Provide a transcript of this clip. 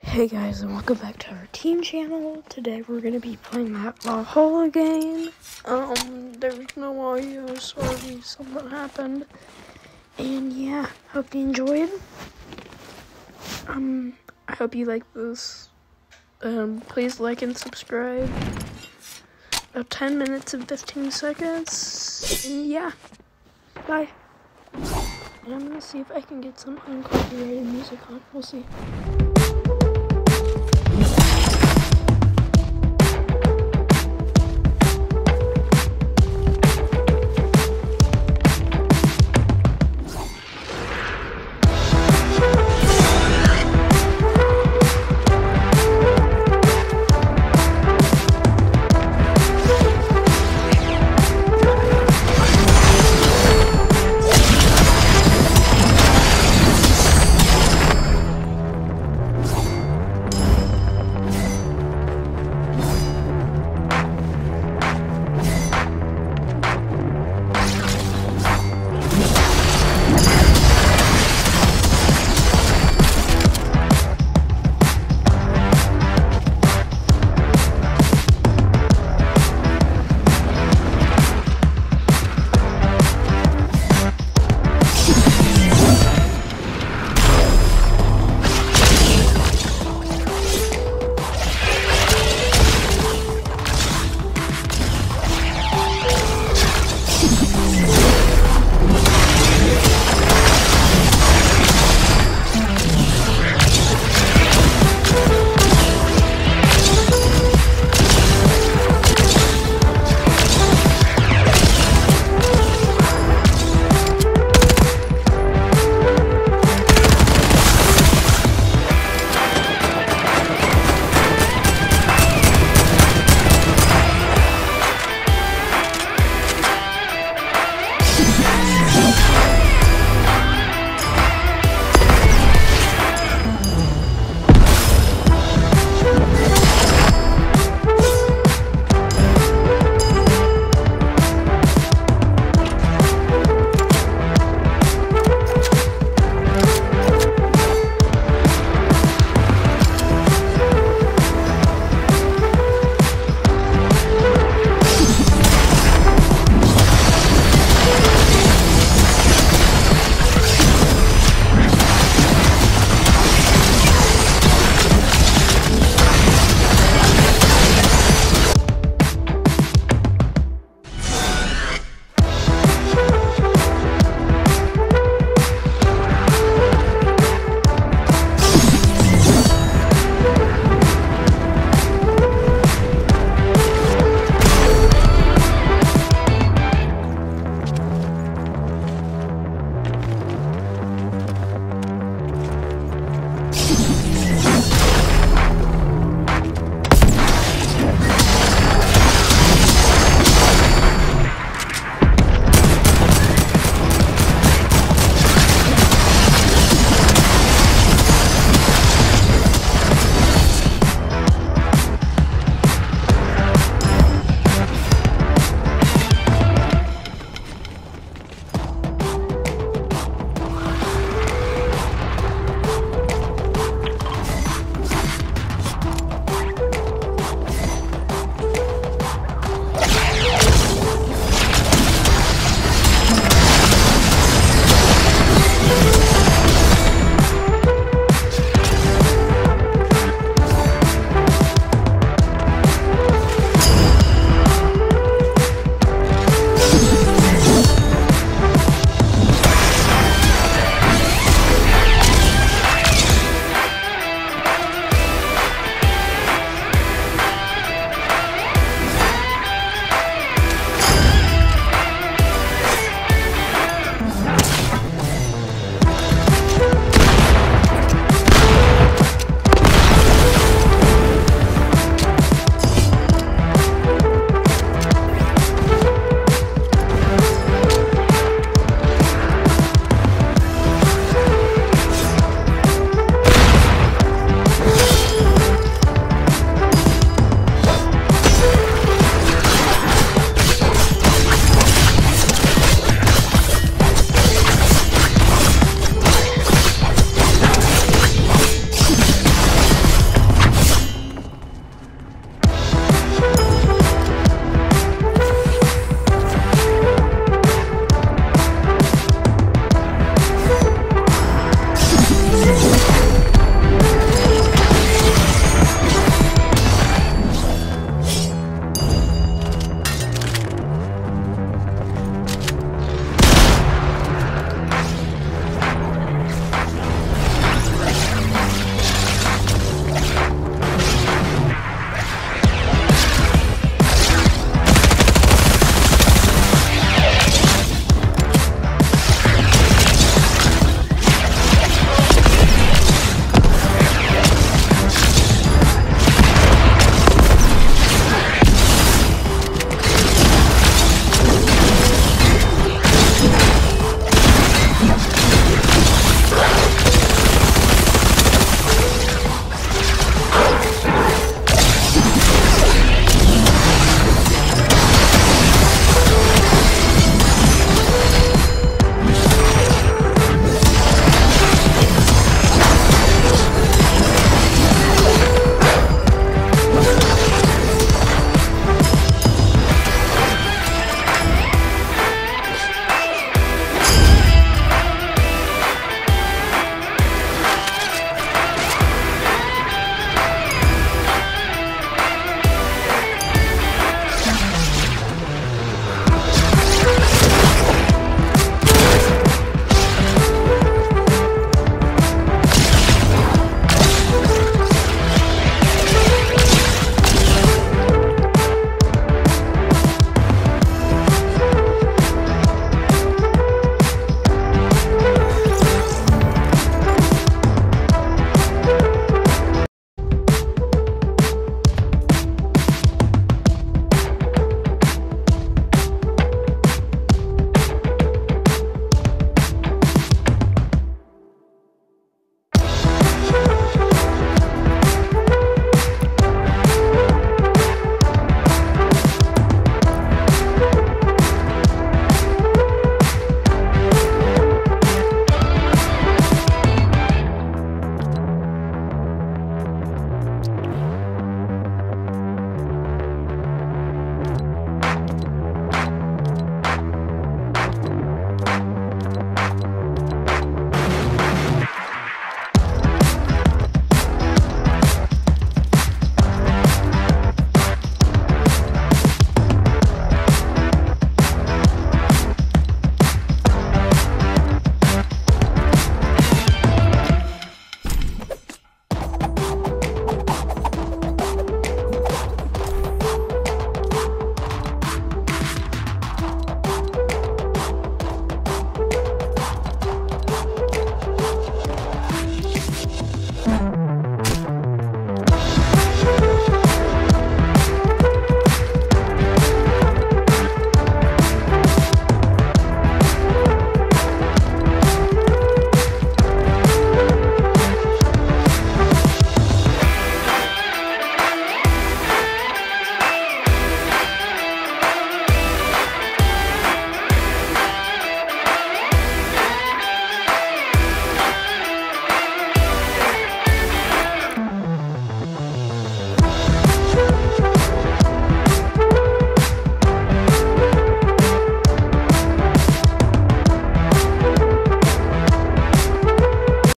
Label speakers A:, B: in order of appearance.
A: Hey guys, and welcome back to our team channel. Today we're gonna be playing that Valhalla game. Um, there's no audio, sorry, something happened. And yeah, hope you enjoyed. Um, I hope you like this. Um, please like and subscribe. About 10 minutes and 15 seconds. And yeah, bye. And I'm gonna see if I can get some uncopyrighted music on. We'll see.